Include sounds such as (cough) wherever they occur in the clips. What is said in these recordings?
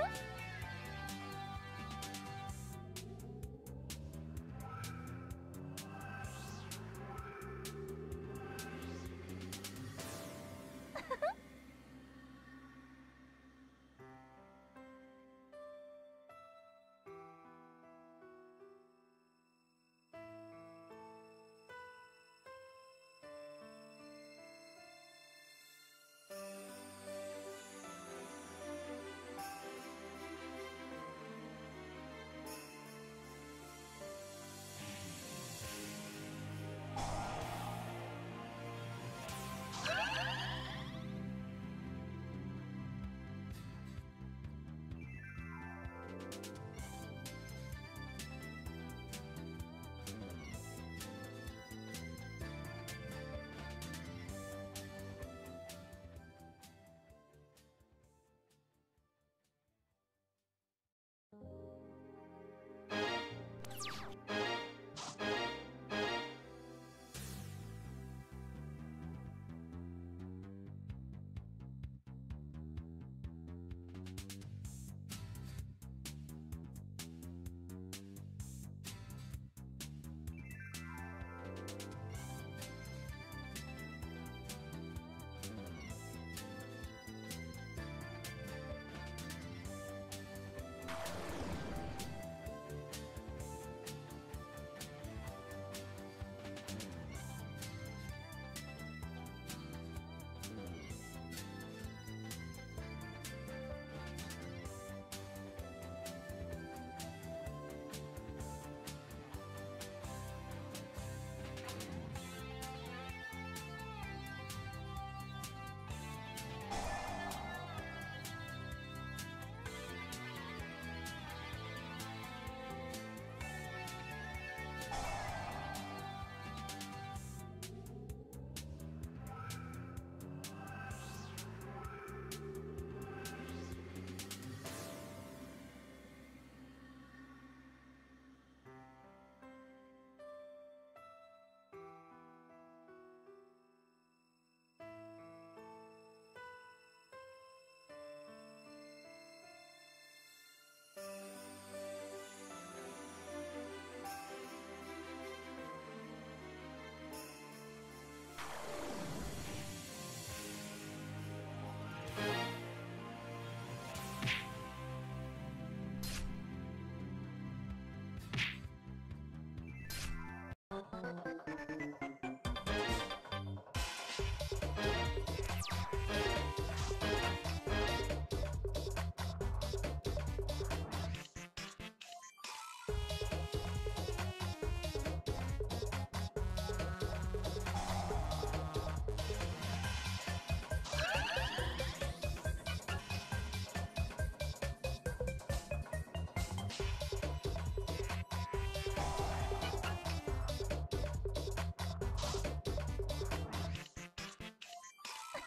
え?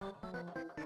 Ha ha!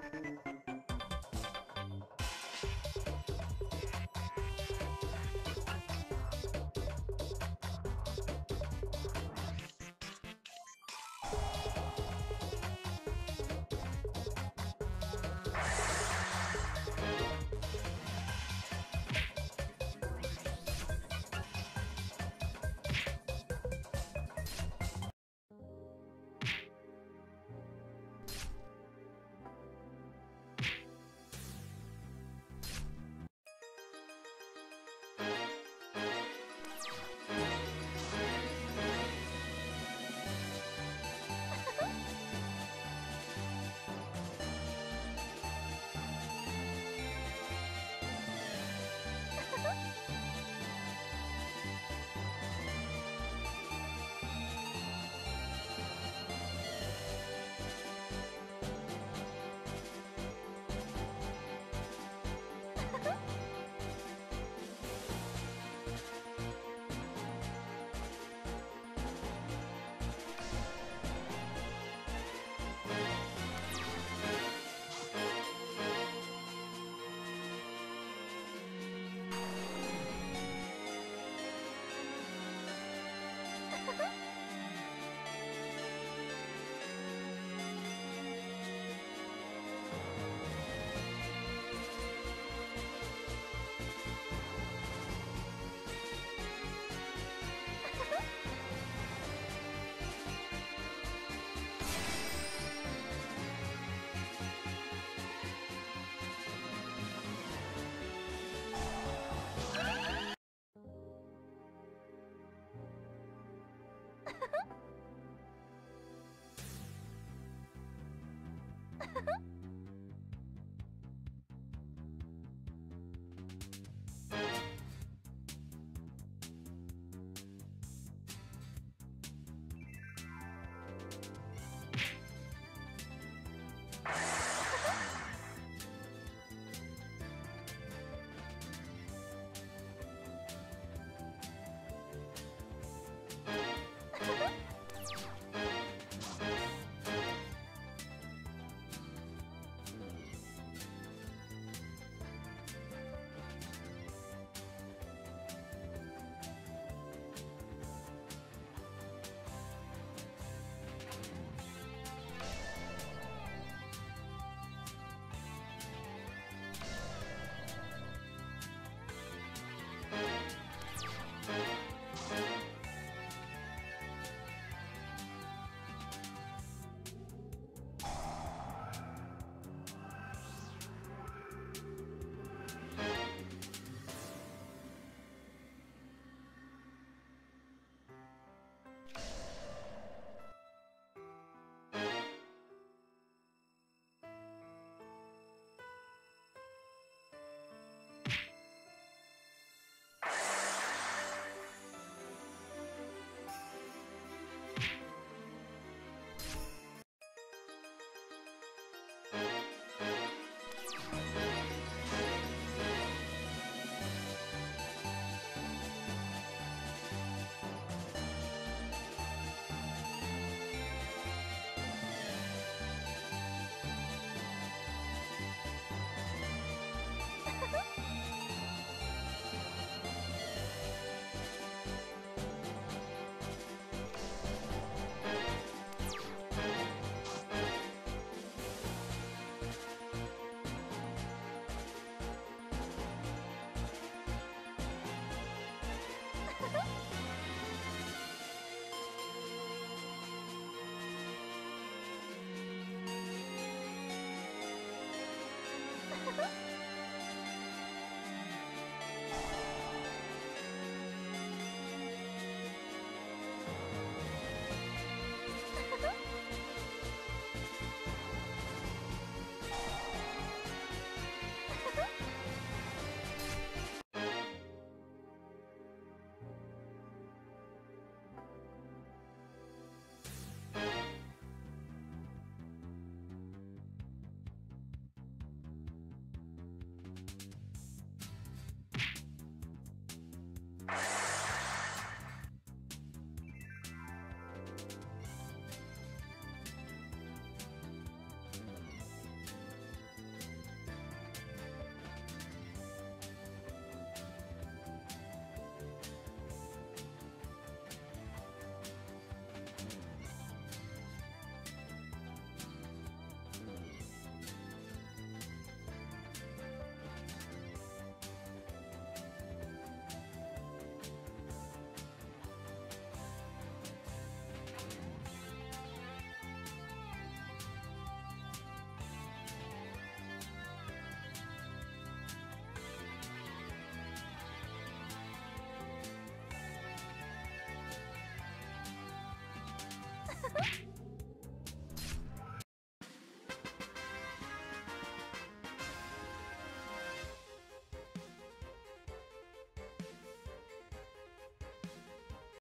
Uh-huh. (laughs)